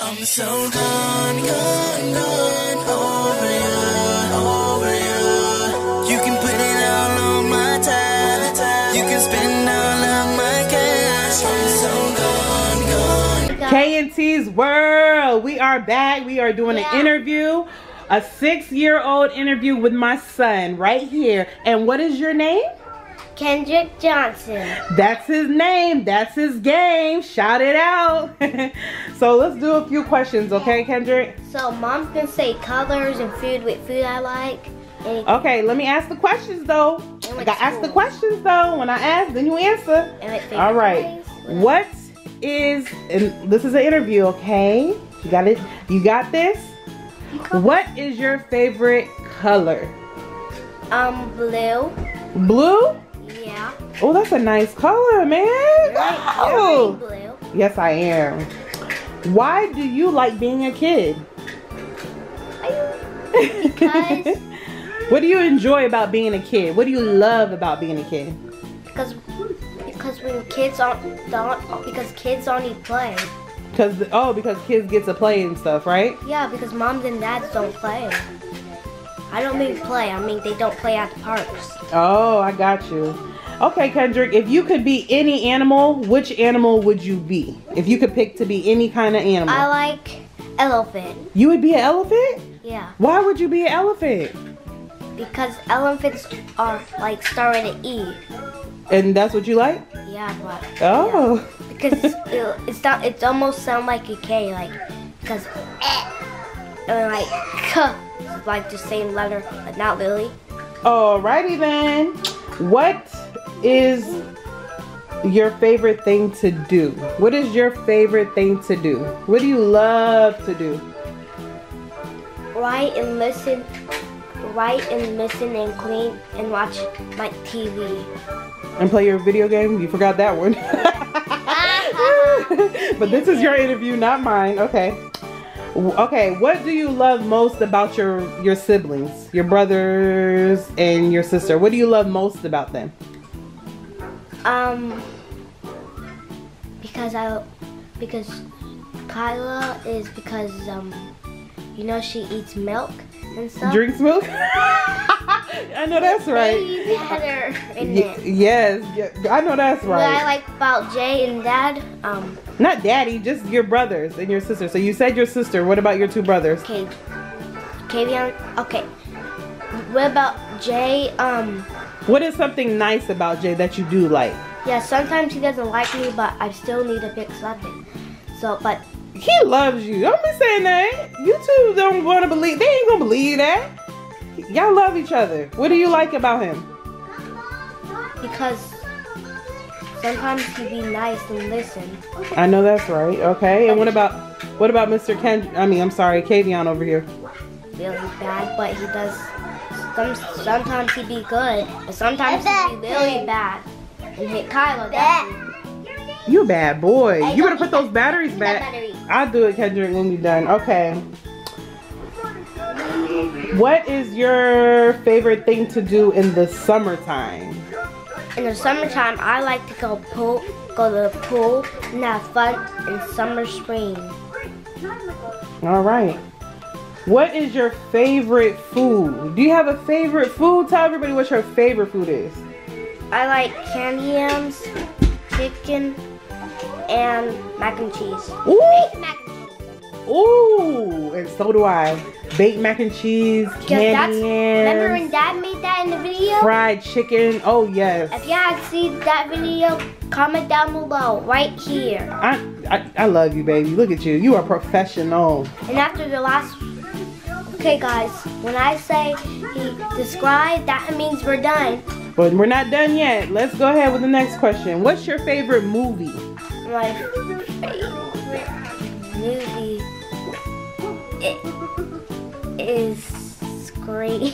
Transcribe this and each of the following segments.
I'm so gone, gone, gone over you, over you. You can put it all on my tab. You can spend all of my cash. I'm so gone, gone. K&T's World. We are back. We are doing Yeah. an interview, a six-year-old interview with my son right here. And what is your name? Kendrick Johnson. That's his name. That's his game. Shout it out. so let's do a few questions, okay, Kendrick? So mom's gonna say colors and food with food I like. Okay, let me ask the questions though. I gotta ask the questions though. When I ask, then you answer. and like favorite All right. place. What is and this is an interview, okay? You got it. You got this. What is your favorite color? Um, blue. Blue? Yeah. Oh, that's a nice color, man. Right. You're blue. Yes, I am. Why do you like being a kid? Because what do you enjoy about being a kid? What do you love about being a kid? because because when kids aren't don't because kids only play. Cause oh, because kids get to play and stuff, right? Yeah, because moms and dads don't play. I don't mean play. I mean they don't play at the parks. Oh, I got you. Okay, Kendrick, if you could be any animal, which animal would you be? If you could pick to be any kind of animal, I like elephant. you would be an elephant. Yeah, Why would you be an elephant? because elephants are like starting to eat. And that's what you like? Yeah, but Oh. yeah. because it, it's not. It's almost sound like a K, like because eh, and like like the same letter, but not really. Alrighty then. What is your favorite thing to do? What is your favorite thing to do? What do you love to do? Write and listen. Write and listen and clean and watch my TV. And play your video game? You forgot that one. but this is your interview, not mine. Okay. Okay, what do you love most about your your siblings, your brothers and your sister? What do you love most about them? Um, because I, because Kyla is because um, you know she eats milk and stuff. Drinks milk? I know that's right. Better in Y- it. yes, I know that's right. What I like about Jay and Dad, um, Not daddy, just your brothers and your sister. So you said your sister. What about your two brothers? okay, Kavion, okay. What about Jay? Um, What is something nice about Jay that you do like? yeah, sometimes he doesn't like me, but I still need to pick something. So, but He loves you. Don't be saying that. You two don't want to believe. They ain't gonna believe that. Y'all love each other. What do you like about him? because sometimes he be nice and listen. I know that's right. Okay. And what about what about Mr. Ken? I mean, I'm sorry, Kavion over here. really bad, but he does. Some, sometimes he be good, but sometimes he be really bad. And hit Kyla. That's You a bad boy. You better put those batteries back. I'll do it, Kendrick, when we're done. Okay. What is your favorite thing to do in the summertime? In the summertime, I like to go pool, go to the pool, and have fun in summer, spring. All right. What is your favorite food? Do you have a favorite food? Tell everybody what your favorite food is. I like candy yams, chicken, and mac and cheese. Ooh, mac and cheese. ooh, and so do I. Baked mac and cheese, candy Remember when Dad made that in the video? fried chicken. Oh yes. If you haven't seen that video, comment down below, right here. I, I I love you, baby. Look at you. You are professional. And after the last, okay guys, when I say describe, that means we're done. But we're not done yet. Let's go ahead with the next question. What's your favorite movie? My favorite movie it is Scream.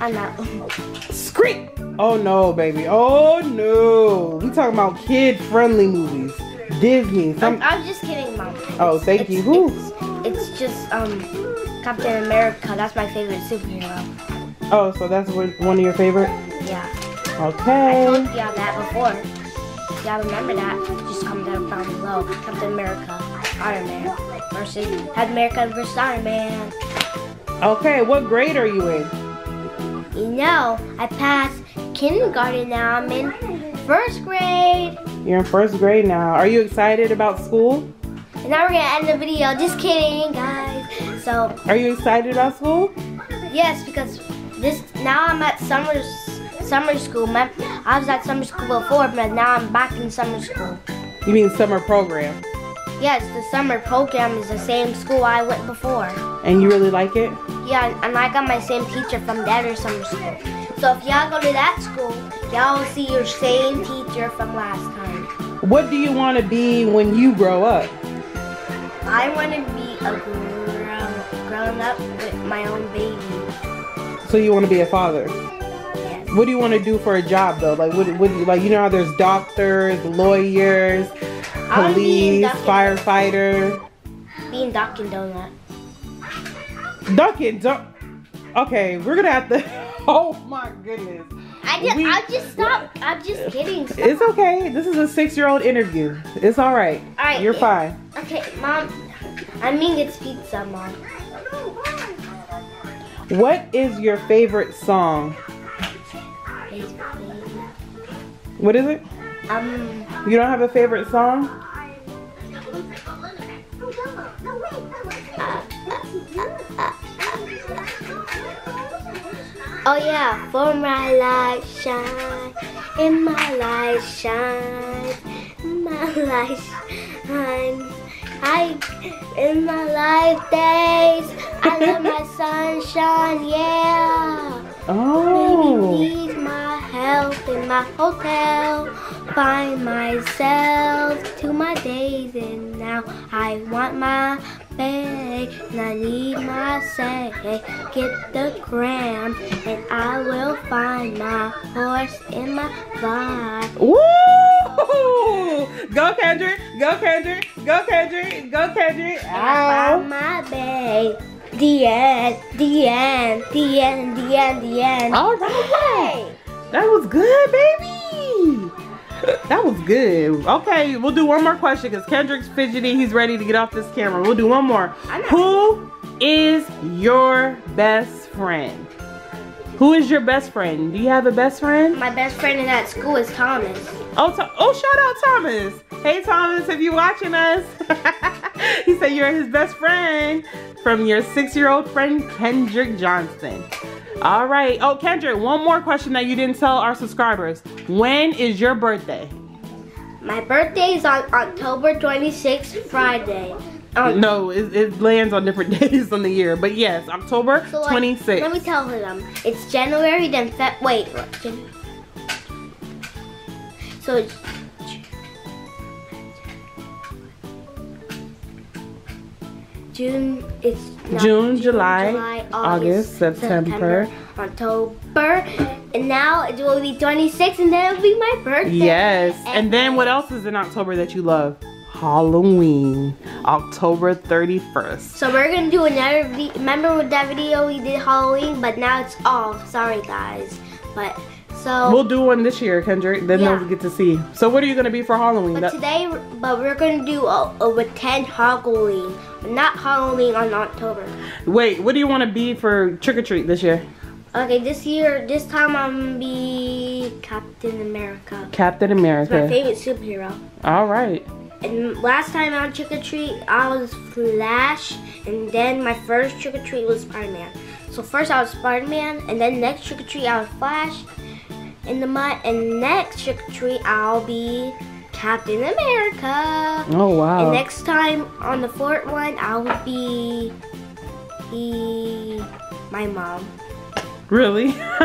I know. Scream. Oh no, baby. Oh no. We talking about kid-friendly movies. Disney. I'm, I'm just kidding, Mom. Oh, thank It's- you. Who? It's, it's just um Captain America. That's my favorite superhero. Oh, so that's one one of your favorite. Yeah. Okay. I told you that before. If y'all remember that, just comment down below. Captain America. Iron Man versus Captain America versus Iron Man. Okay, what grade are you in? You know, I passed kindergarten now. I'm in first grade. You're in first grade now. Are you excited about school? And now we're gonna end the video. Just kidding, guys. So Are you excited about school? yes, because this now I'm at summer summer school. My, I was at summer school before, but now I'm back in summer school. You mean summer program? Yes, the summer program is the same school I went before. And you really like it? Yeah, and I got my same teacher from the other summer school. So if y'all go to that school, y'all will see your same teacher from last time. What do you want to be when you grow up? I want to be a grown, grown up with my own baby. So you want to be a father? What do you want to do for a job though? Like what, what like you know how there's doctors, lawyers, I wanna be police, firefighter. Being Dunkin' Donut. Dunkin', Dunk. Okay, we're gonna have to. Oh my goodness. I just, We- I just stop. I'm just kidding. Stop. It's okay. This is a six-year-old interview. It's all right. All right, You're fine. Okay, mom. I mean it's pizza, mom. What is your favorite song? What is it? Um, You don't have a favorite song? oh yeah, for my light shine, in my light shine, in my light shine. I, in my life days, I love my sunshine, yeah. Oh. Maybe need my help in my hotel. Find myself to my days and now I want my bag and I need my say. Get the gram and I will find my horse in my life. Woo! Go Kendrick! Go Kendrick! Go Kendrick! Go Kendrick! I Ow! found my babe. The end, the end, the end, the end, the end. All right. That was good, baby. That was good. Okay, we'll do one more question because Kendrick's fidgety. He's ready to get off this camera. We'll do one more. Who is your best friend? Who is your best friend? Do you have a best friend? My best friend in that school is Thomas. Oh, oh, shout out Thomas. Hey, Thomas, if you're watching us, he said you're his best friend from your six-year-old friend Kendrick Johnson. All right. Oh, Kendrick, one more question that you didn't tell our subscribers. When is your birthday? My birthday is on October 26th, Friday. Um, No, it, it lands on different days on the year, but yes, October so, like, 26th. Let me tell them. It's January, then Feb. Wait. what, Jan- So it's June. It's not June, July, August, September. October, and now it will be 26, and then it'll be my birthday. Yes. And then what else is in October that you love? Halloween, October 31st. So we're gonna do another video. Remember with that video we did Halloween, but now it's off. Sorry guys, but so. We'll do one this year, Kendrick. Then Yeah. they'll get to see. So what are you gonna be for Halloween? but today, but we're gonna do a, a with 10 Halloween, not Halloween on October. wait, what do you want to be for trick or treat this year? Okay, this year, this time I'm gonna be Captain America. Captain It's my America. favorite superhero. All right. And last time on trick or treat, I was Flash, and then my first trick or treat was Spider Man. So first I was Spider Man, and then next trick or treat I was Flash. and the mud, and next trick or treat I'll be Captain America. Oh wow. And next time on the fourth one, I'll be be my mom. Really?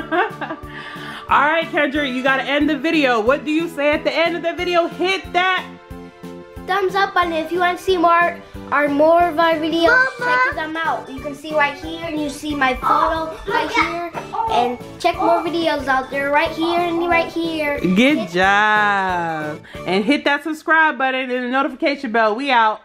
All right, Kendra, you gotta end the video. What do you say at the end of the video? Hit that. Thumbs up button if you want to see more our more of our videos. Check them out. You can see right here, and you see my photo right here, and check more videos out there right here and right here. Good job. And hit that subscribe button and the notification bell. We out.